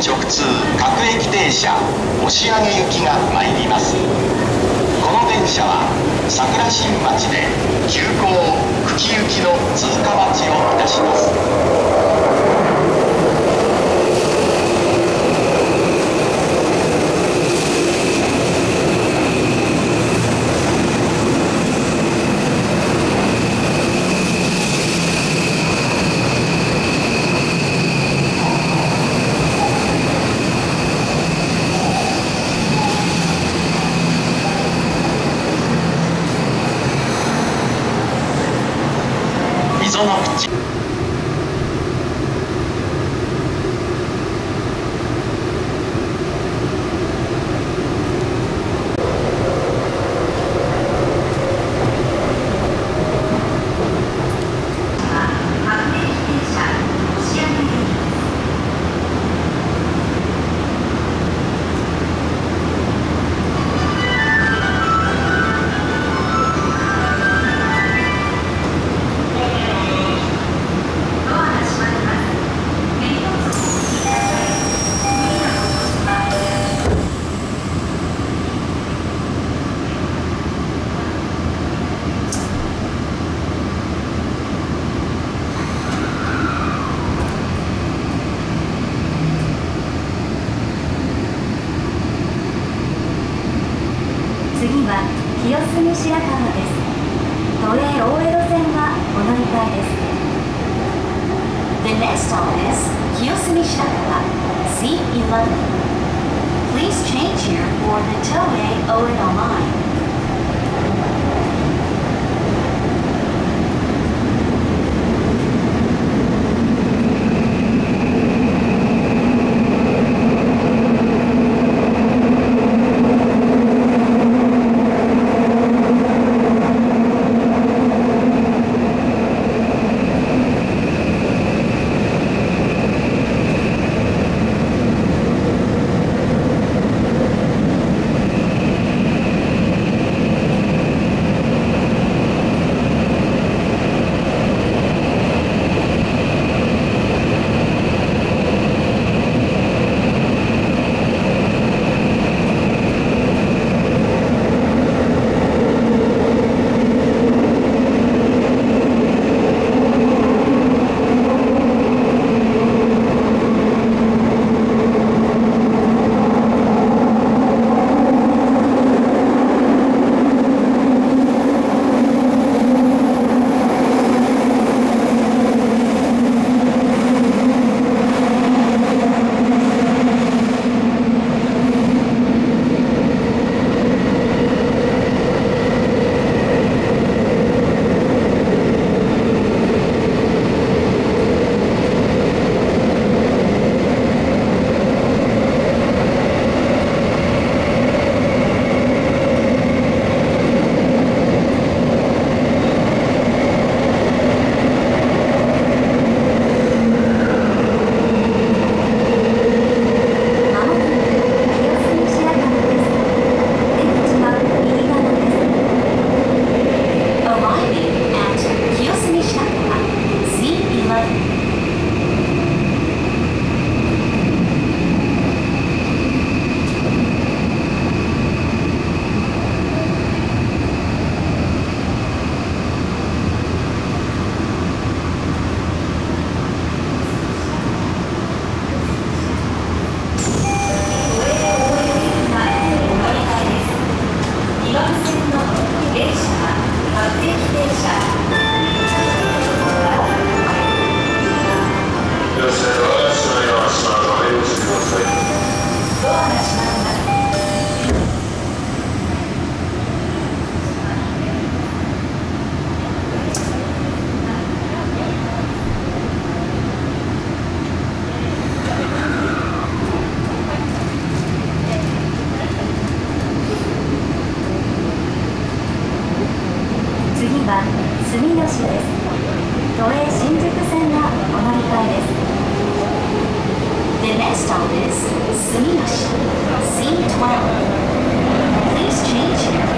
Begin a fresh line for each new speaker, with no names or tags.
直通各駅停車押上行きが参ります。この電車は桜新町で急行久喜行きの通過待ちをいたします。
stop is Kiyosume Shirakawa, C11. Please change here for the Toei Oedo line. は住吉です都営新宿線がお乗り換えです The next stop is 住吉 C12 Please change